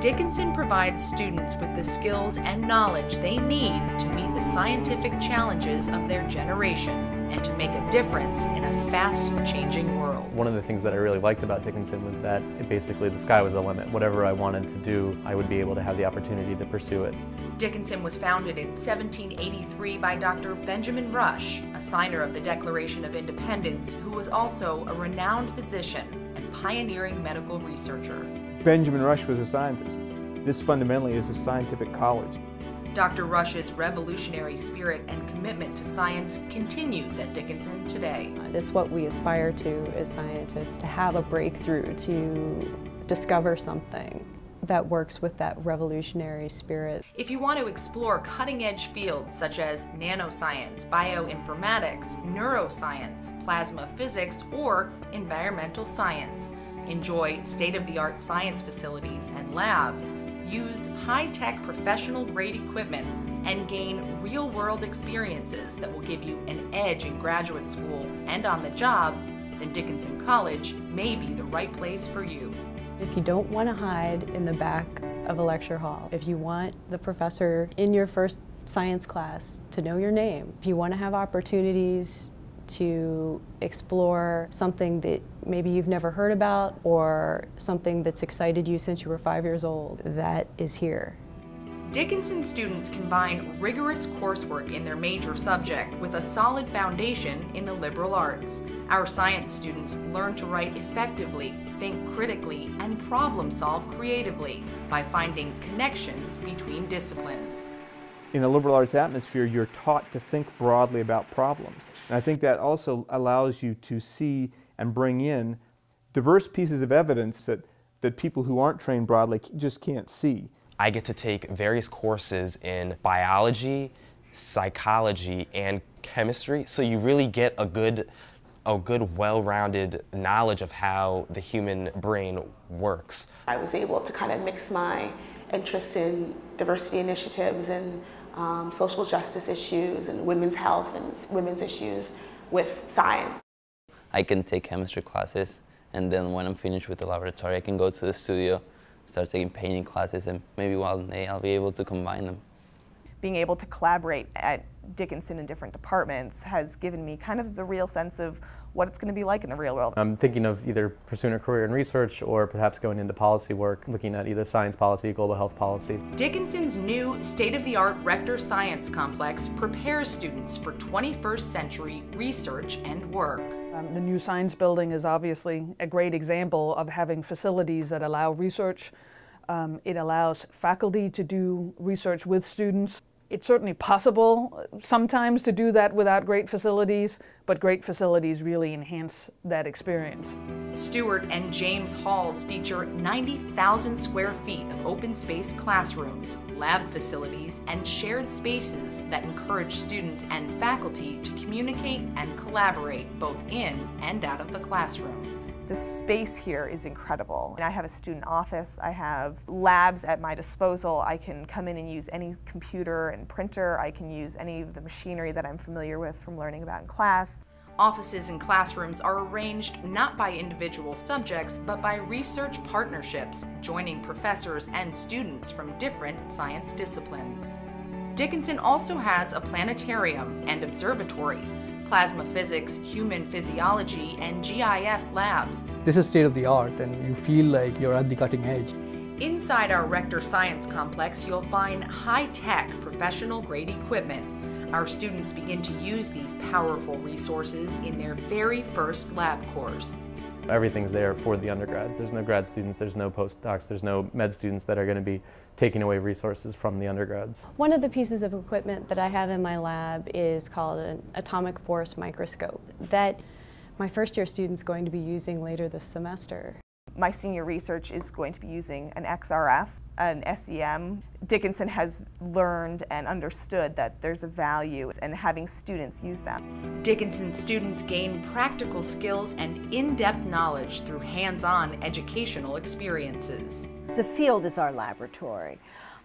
Dickinson provides students with the skills and knowledge they need to meet the scientific challenges of their generation and to make a difference in a fast-changing world. One of the things that I really liked about Dickinson was that basically the sky was the limit. Whatever I wanted to do, I would be able to have the opportunity to pursue it. Dickinson was founded in 1783 by Dr. Benjamin Rush, a signer of the Declaration of Independence, who was also a renowned physician and pioneering medical researcher. Benjamin Rush was a scientist. This fundamentally is a scientific college. Dr. Rush's revolutionary spirit and commitment to science continues at Dickinson today. It's what we aspire to as scientists, to have a breakthrough, to discover something that works with that revolutionary spirit. If you want to explore cutting-edge fields such as nanoscience, bioinformatics, neuroscience, plasma physics, or environmental science, enjoy state-of-the-art science facilities and labs, use high-tech professional grade equipment, and gain real-world experiences that will give you an edge in graduate school and on the job, then Dickinson College may be the right place for you. If you don't want to hide in the back of a lecture hall, if you want the professor in your first science class to know your name, if you want to have opportunities to explore something that maybe you've never heard about or something that's excited you since you were five years old, that is here. Dickinson students combine rigorous coursework in their major subject with a solid foundation in the liberal arts. Our science students learn to write effectively, think critically, and problem solve creatively by finding connections between disciplines in a liberal arts atmosphere, you're taught to think broadly about problems. And I think that also allows you to see and bring in diverse pieces of evidence that, that people who aren't trained broadly just can't see. I get to take various courses in biology, psychology, and chemistry, so you really get a good, a good well-rounded knowledge of how the human brain works. I was able to kind of mix my interest in diversity initiatives and um, social justice issues and women's health and women's issues with science. I can take chemistry classes and then when I'm finished with the laboratory I can go to the studio, start taking painting classes and maybe one day I'll be able to combine them. Being able to collaborate at Dickinson in different departments has given me kind of the real sense of what it's going to be like in the real world. I'm thinking of either pursuing a career in research or perhaps going into policy work, looking at either science policy, global health policy. Dickinson's new state-of-the-art Rector Science Complex prepares students for 21st century research and work. Um, the new science building is obviously a great example of having facilities that allow research. Um, it allows faculty to do research with students. It's certainly possible sometimes to do that without great facilities, but great facilities really enhance that experience. Stewart and James Halls feature 90,000 square feet of open space classrooms, lab facilities, and shared spaces that encourage students and faculty to communicate and collaborate both in and out of the classroom. The space here is incredible. And I have a student office, I have labs at my disposal, I can come in and use any computer and printer, I can use any of the machinery that I'm familiar with from learning about in class. Offices and classrooms are arranged not by individual subjects, but by research partnerships, joining professors and students from different science disciplines. Dickinson also has a planetarium and observatory, plasma physics, human physiology, and GIS labs. This is state of the art and you feel like you're at the cutting edge. Inside our Rector Science Complex, you'll find high-tech professional grade equipment. Our students begin to use these powerful resources in their very first lab course. Everything's there for the undergrads. There's no grad students, there's no postdocs, there's no med students that are going to be taking away resources from the undergrads. One of the pieces of equipment that I have in my lab is called an atomic force microscope that my first year student's going to be using later this semester. My senior research is going to be using an XRF, an SEM. Dickinson has learned and understood that there's a value in having students use them. Dickinson students gain practical skills and in-depth knowledge through hands-on educational experiences. The field is our laboratory.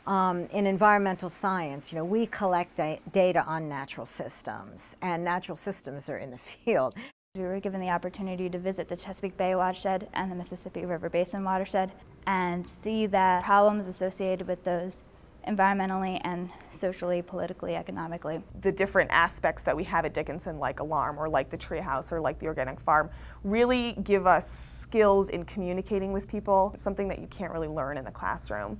Um, in environmental science, you know, we collect da data on natural systems, and natural systems are in the field. We were given the opportunity to visit the Chesapeake Bay watershed and the Mississippi River Basin watershed. And see the problems associated with those environmentally and socially, politically, economically. The different aspects that we have at Dickinson, like ALLARM or like the Treehouse or like the Organic Farm, really give us skills in communicating with people, something that you can't really learn in the classroom.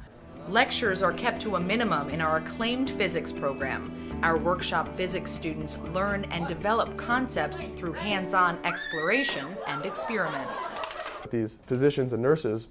Lectures are kept to a minimum in our acclaimed physics program. Our workshop physics students learn and develop concepts through hands-on exploration and experiments. These physicians and nurses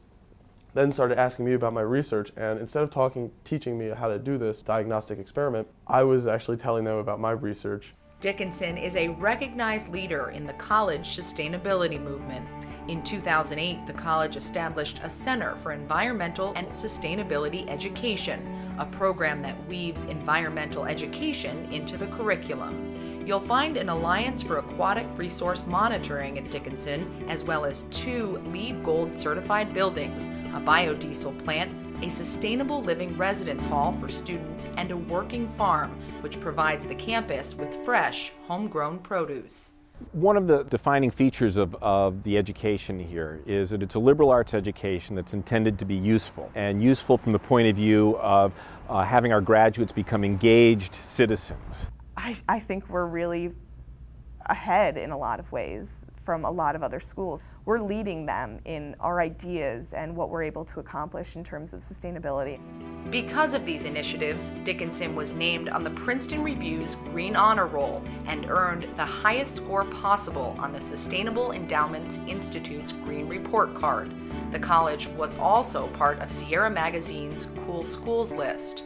then started asking me about my research and instead of talking teaching me how to do this diagnostic experiment i was actually telling them about my research. Dickinson is a recognized leader in the college sustainability movement. In 2008 the college established a center for environmental and sustainability education a program that weaves environmental education into the curriculum You'll find an Alliance for Aquatic Resource Monitoring at Dickinson, as well as two LEED Gold certified buildings, a biodiesel plant, a sustainable living residence hall for students, and a working farm, which provides the campus with fresh, homegrown produce. One of the defining features of, of the education here is that it's a liberal arts education that's intended to be useful, and useful from the point of view of uh, having our graduates become engaged citizens. I, I think we're really ahead in a lot of ways from a lot of other schools. We're leading them in our ideas and what we're able to accomplish in terms of sustainability. Because of these initiatives, Dickinson was named on the Princeton Review's Green Honor Roll and earned the highest score possible on the Sustainable Endowments Institute's Green Report Card. The college was also part of Sierra Magazine's Cool Schools list.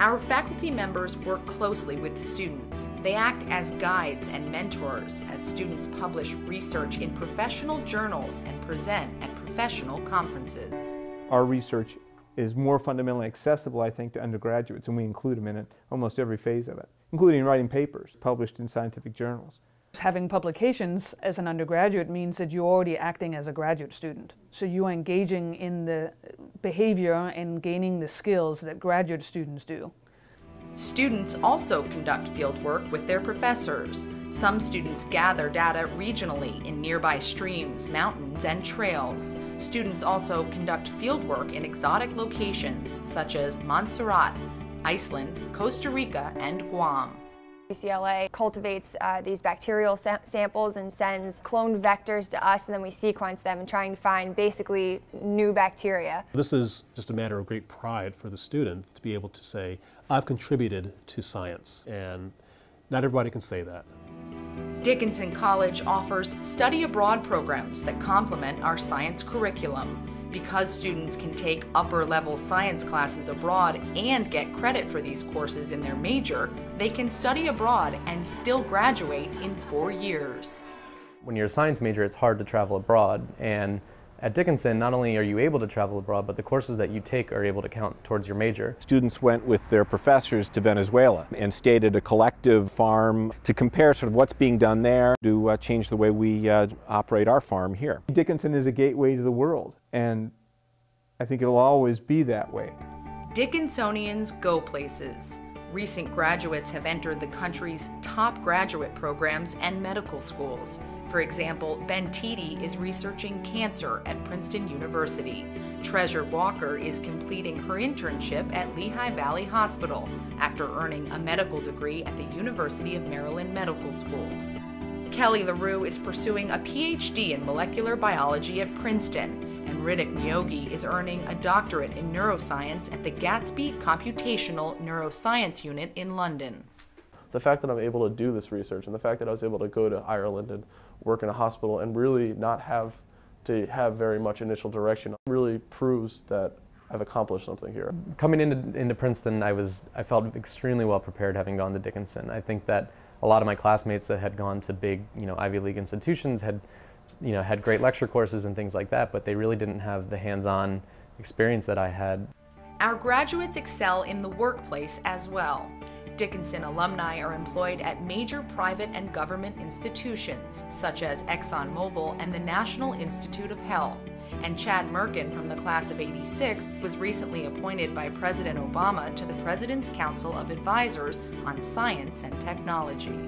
Our faculty members work closely with students. They act as guides and mentors as students publish research in professional journals and present at professional conferences. Our research is more fundamentally accessible, I think, to undergraduates, and we include them in it almost every phase of it, including writing papers published in scientific journals. Having publications as an undergraduate means that you're already acting as a graduate student. So you're engaging in the behavior and gaining the skills that graduate students do. Students also conduct fieldwork with their professors. Some students gather data regionally in nearby streams, mountains, and trails. Students also conduct fieldwork in exotic locations such as Montserrat, Iceland, Costa Rica, and Guam. UCLA cultivates uh, these bacterial sa samples and sends cloned vectors to us, and then we sequence them and trying to find basically new bacteria. This is just a matter of great pride for the student to be able to say, I've contributed to science, and not everybody can say that. Dickinson College offers study abroad programs that complement our science curriculum because students can take upper level science classes abroad and get credit for these courses in their major, they can study abroad and still graduate in four years. When you're a science major, it's hard to travel abroad. And at Dickinson, not only are you able to travel abroad, but the courses that you take are able to count towards your major. Students went with their professors to Venezuela and stayed at a collective farm to compare sort of what's being done there to uh, change the way we uh, operate our farm here. Dickinson is a gateway to the world, and I think it'll always be that way. Dickinsonians go places. Recent graduates have entered the country's top graduate programs and medical schools. For example, Ben Teedy is researching cancer at Princeton University. Treasure Walker is completing her internship at Lehigh Valley Hospital after earning a medical degree at the University of Maryland Medical School. Kelly LaRue is pursuing a PhD in molecular biology at Princeton, and Ritwik Niyogi is earning a doctorate in neuroscience at the Gatsby Computational Neuroscience Unit in London. The fact that I'm able to do this research and the fact that I was able to go to Ireland and work in a hospital and really not have to have very much initial direction really proves that I've accomplished something here. Coming into, into Princeton, I was I felt extremely well prepared having gone to Dickinson. I think that a lot of my classmates that had gone to big, you know, Ivy League institutions had, you know, had great lecture courses and things like that, but they really didn't have the hands-on experience that I had. Our graduates excel in the workplace as well. Dickinson alumni are employed at major private and government institutions such as ExxonMobil and the National Institute of Health. And Chad Mirkin from the class of 86 was recently appointed by President Obama to the President's Council of Advisors on Science and Technology.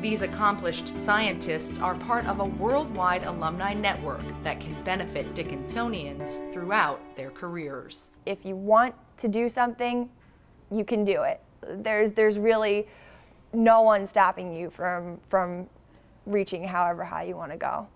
These accomplished scientists are part of a worldwide alumni network that can benefit Dickinsonians throughout their careers. If you want to do something, you can do it. There's, there's really no one stopping you from, from reaching however high you want to go.